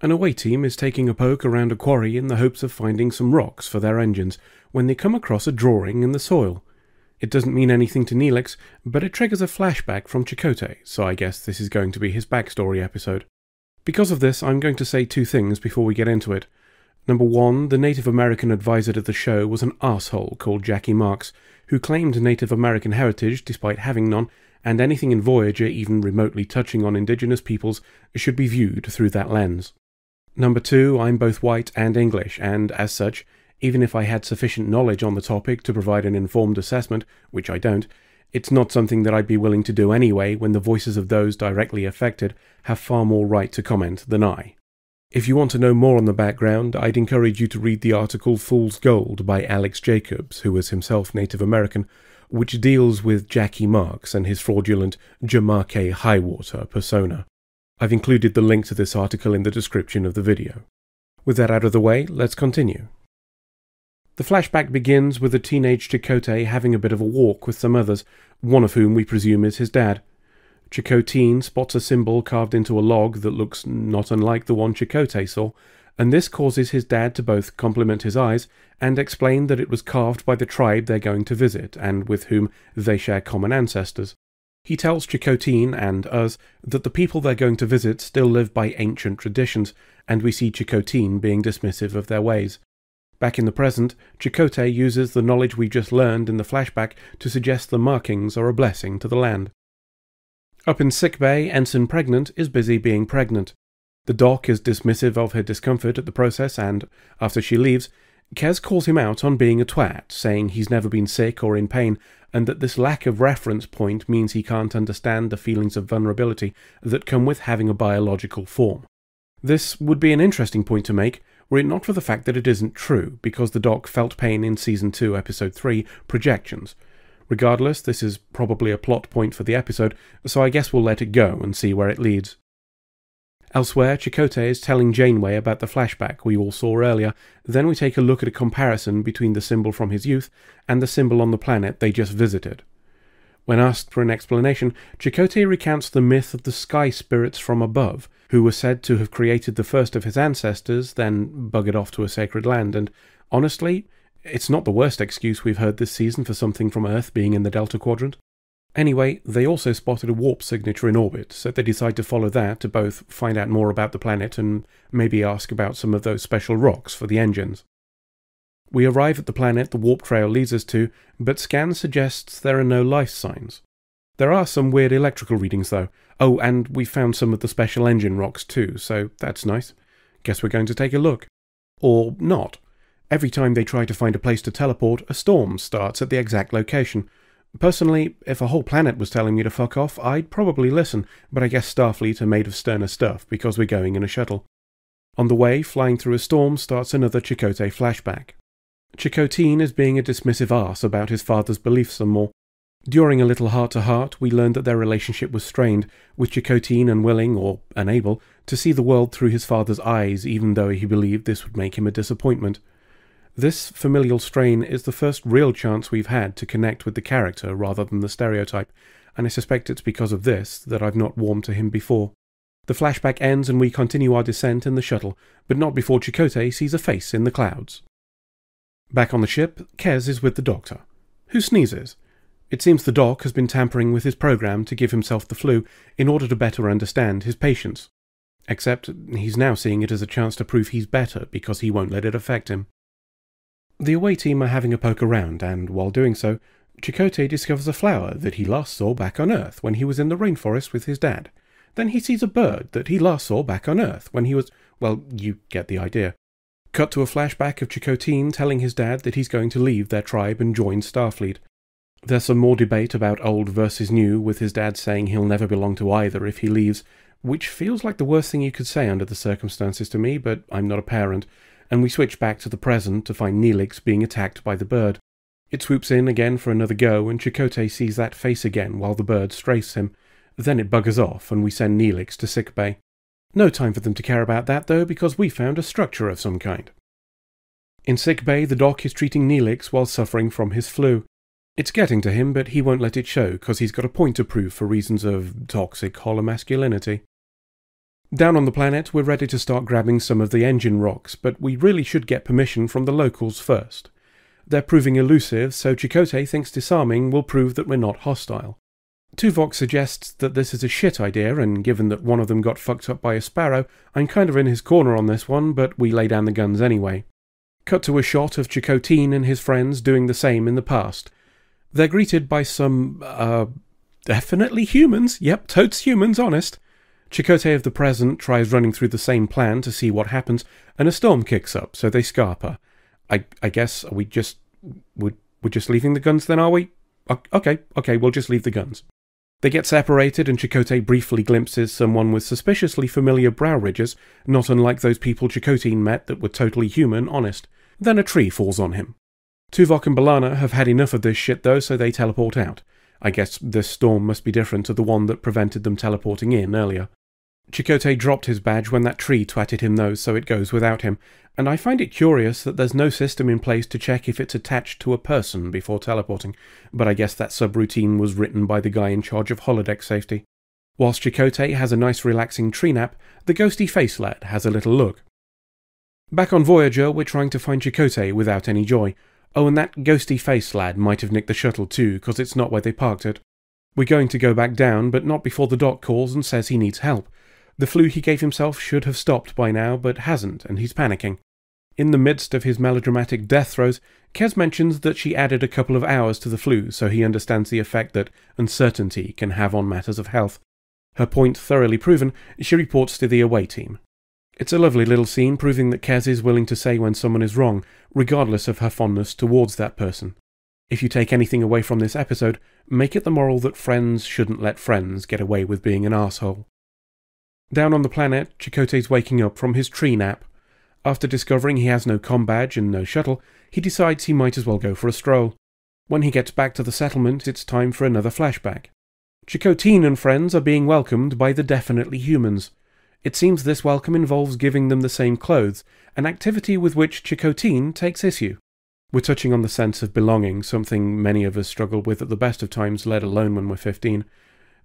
An away team is taking a poke around a quarry in the hopes of finding some rocks for their engines when they come across a drawing in the soil. It doesn't mean anything to Neelix, but it triggers a flashback from Chakotay, so I guess this is going to be his backstory episode. Because of this, I'm going to say two things before we get into it. Number one, the Native American advisor to the show was an asshole called Jackie Marks, who claimed Native American heritage despite having none, and anything in Voyager even remotely touching on indigenous peoples should be viewed through that lens. Number two, I'm both white and English, and as such, even if I had sufficient knowledge on the topic to provide an informed assessment, which I don't, it's not something that I'd be willing to do anyway when the voices of those directly affected have far more right to comment than I. If you want to know more on the background, I'd encourage you to read the article Fool's Gold by Alex Jacobs, who was himself Native American, which deals with Jackie Marks and his fraudulent Jamake Highwater persona. I've included the link to this article in the description of the video. With that out of the way, let's continue. The flashback begins with a teenage Chakotay having a bit of a walk with some others, one of whom we presume is his dad. Chakotay spots a symbol carved into a log that looks not unlike the one Chakotay saw, and this causes his dad to both compliment his eyes and explain that it was carved by the tribe they're going to visit and with whom they share common ancestors. He tells Chakotay and us that the people they're going to visit still live by ancient traditions, and we see Chakotay being dismissive of their ways. Back in the present, Chakotay uses the knowledge we just learned in the flashback to suggest the markings are a blessing to the land. Up in sickbay, Ensign Pregnant is busy being pregnant. The doc is dismissive of her discomfort at the process, and, after she leaves, Kes calls him out on being a twat, saying he's never been sick or in pain, and that this lack of reference point means he can't understand the feelings of vulnerability that come with having a biological form. This would be an interesting point to make, were it not for the fact that it isn't true, because the doc felt pain in Season 2, Episode 3, Projections. Regardless, this is probably a plot point for the episode, so I guess we'll let it go and see where it leads. Elsewhere, Chakotay is telling Janeway about the flashback we all saw earlier. Then we take a look at a comparison between the symbol from his youth and the symbol on the planet they just visited. When asked for an explanation, Chakotay recounts the myth of the sky spirits from above, who were said to have created the first of his ancestors, then buggered off to a sacred land, and honestly, it's not the worst excuse we've heard this season for something from Earth being in the Delta Quadrant. Anyway, they also spotted a warp signature in orbit, so they decide to follow that to both find out more about the planet and maybe ask about some of those special rocks for the engines. We arrive at the planet the warp trail leads us to, but scan suggests there are no life signs. There are some weird electrical readings though. Oh, and we found some of the special engine rocks too, so that's nice. Guess we're going to take a look. Or not. Every time they try to find a place to teleport, a storm starts at the exact location, Personally, if a whole planet was telling me to fuck off, I'd probably listen, but I guess Starfleet are made of sterner stuff because we're going in a shuttle. On the way, flying through a storm starts another Chakotay flashback. Chakotay is being a dismissive arse about his father's beliefs some more. During a little heart to heart, we learned that their relationship was strained, with Chakotay unwilling, or unable, to see the world through his father's eyes, even though he believed this would make him a disappointment. This familial strain is the first real chance we've had to connect with the character rather than the stereotype, and I suspect it's because of this that I've not warmed to him before. The flashback ends and we continue our descent in the shuttle, but not before Chakotay sees a face in the clouds. Back on the ship, Kes is with the doctor, who sneezes. It seems the doc has been tampering with his program to give himself the flu in order to better understand his patients. Except he's now seeing it as a chance to prove he's better because he won't let it affect him. The away team are having a poke around, and while doing so, Chakotay discovers a flower that he last saw back on Earth when he was in the rainforest with his dad. Then he sees a bird that he last saw back on Earth when he was. Well, you get the idea. Cut to a flashback of Chakotay telling his dad that he's going to leave their tribe and join Starfleet. There's some more debate about old versus new, with his dad saying he'll never belong to either if he leaves, which feels like the worst thing you could say under the circumstances to me, but I'm not a parent, and we switch back to the present to find Neelix being attacked by the bird. It swoops in again for another go, and Chakotay sees that face again while the bird strafes him. Then it buggers off, and we send Neelix to sickbay. No time for them to care about that, though, because we found a structure of some kind. In sickbay, the doc is treating Neelix while suffering from his flu. It's getting to him, but he won't let it show, because he's got a point to prove for reasons of toxic holomasculinity. Down on the planet, we're ready to start grabbing some of the engine rocks, but we really should get permission from the locals first. They're proving elusive, so Chakotay thinks disarming will prove that we're not hostile. Tuvok suggests that this is a shit idea, and given that one of them got fucked up by a sparrow, I'm kind of in his corner on this one, but we lay down the guns anyway. Cut to a shot of Chakotay and his friends doing the same in the past. They're greeted by some, uh, definitely humans. Yep, totes humans, honest. Chakotay of the present tries running through the same plan to see what happens, and a storm kicks up, so they scarper. I I guess are we just we're, we're just leaving the guns then, are we? Okay, okay, we'll just leave the guns. They get separated, and Chakotay briefly glimpses someone with suspiciously familiar brow ridges, not unlike those people Chakotay met that were totally human, honest. Then a tree falls on him. Tuvok and B'Elanna have had enough of this shit though, so they teleport out. I guess this storm must be different to the one that prevented them teleporting in earlier. Chakotay dropped his badge when that tree twatted him though, so it goes without him, and I find it curious that there's no system in place to check if it's attached to a person before teleporting, but I guess that subroutine was written by the guy in charge of holodeck safety. Whilst Chakotay has a nice relaxing tree nap, the ghosty face lad has a little look. Back on Voyager, we're trying to find Chakotay without any joy. Oh, and that ghosty face lad might have nicked the shuttle too, cause it's not where they parked it. We're going to go back down, but not before the doc calls and says he needs help. The flu he gave himself should have stopped by now, but hasn't, and he's panicking. In the midst of his melodramatic death throes, Kes mentions that she added a couple of hours to the flu so he understands the effect that uncertainty can have on matters of health. Her point thoroughly proven, she reports to the away team. It's a lovely little scene proving that Kes is willing to say when someone is wrong, regardless of her fondness towards that person. If you take anything away from this episode, make it the moral that friends shouldn't let friends get away with being an asshole. Down on the planet, Chakotay's waking up from his tree nap. After discovering he has no com badge and no shuttle, he decides he might as well go for a stroll. When he gets back to the settlement, it's time for another flashback. Chakotay and friends are being welcomed by the definitely humans. It seems this welcome involves giving them the same clothes, an activity with which Chakotay takes issue. We're touching on the sense of belonging, something many of us struggle with at the best of times, let alone when we're 15.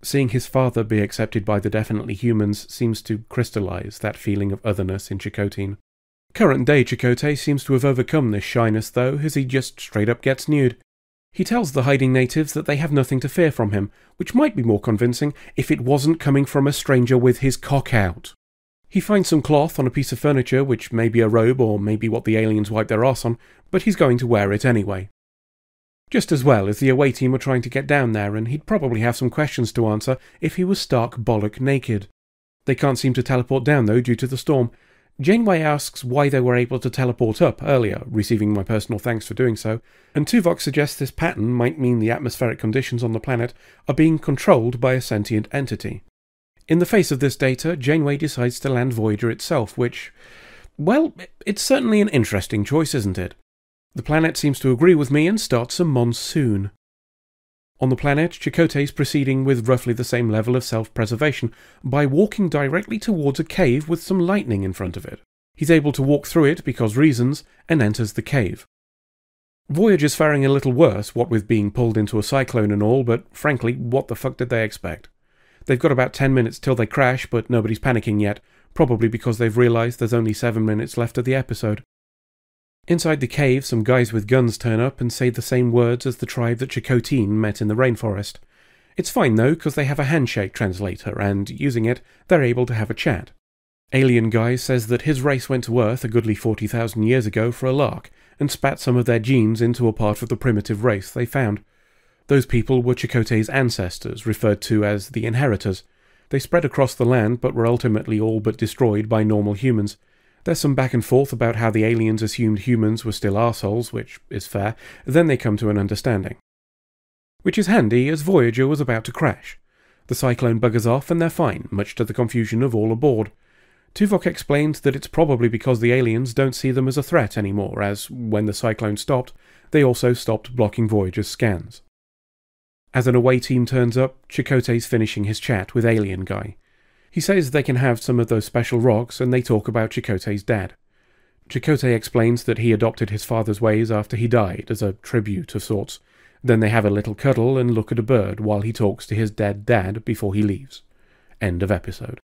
Seeing his father be accepted by the definitely humans seems to crystallize that feeling of otherness in Chakotay. Current day Chakotay seems to have overcome this shyness though, as he just straight up gets nude. He tells the hiding natives that they have nothing to fear from him, which might be more convincing if it wasn't coming from a stranger with his cock out. He finds some cloth on a piece of furniture, which may be a robe or maybe what the aliens wipe their ass on, but he's going to wear it anyway. Just as well as the away team were trying to get down there, and he'd probably have some questions to answer if he was stark bollock naked. They can't seem to teleport down though due to the storm. Janeway asks why they were able to teleport up earlier, receiving my personal thanks for doing so, and Tuvok suggests this pattern might mean the atmospheric conditions on the planet are being controlled by a sentient entity. In the face of this data, Janeway decides to land Voyager itself, which, well, it's certainly an interesting choice, isn't it? The planet seems to agree with me and starts a monsoon. On the planet, Chakotay is proceeding with roughly the same level of self preservation by walking directly towards a cave with some lightning in front of it. He's able to walk through it because reasons and enters the cave. Voyager's faring a little worse, what with being pulled into a cyclone and all, but frankly, what the fuck did they expect? They've got about 10 minutes till they crash, but nobody's panicking yet, probably because they've realised there's only 7 minutes left of the episode. Inside the cave, some guys with guns turn up and say the same words as the tribe that Chakotay met in the rainforest. It's fine though, because they have a handshake translator, and using it, they're able to have a chat. Alien Guy says that his race went to Earth a goodly 40,000 years ago for a lark, and spat some of their genes into a part of the primitive race they found. Those people were Chakotay's ancestors, referred to as the Inheritors. They spread across the land, but were ultimately all but destroyed by normal humans. There's some back and forth about how the aliens assumed humans were still assholes, which is fair, then they come to an understanding. Which is handy, as Voyager was about to crash. The cyclone buggers off and they're fine, much to the confusion of all aboard. Tuvok explains that it's probably because the aliens don't see them as a threat anymore, as, when the cyclone stopped, they also stopped blocking Voyager's scans. As an away team turns up, Chakotay's finishing his chat with Alien Guy. He says they can have some of those special rocks, and they talk about Chakotay's dad. Chakotay explains that he adopted his father's ways after he died, as a tribute of sorts. Then they have a little cuddle and look at a bird while he talks to his dead dad before he leaves. End of episode.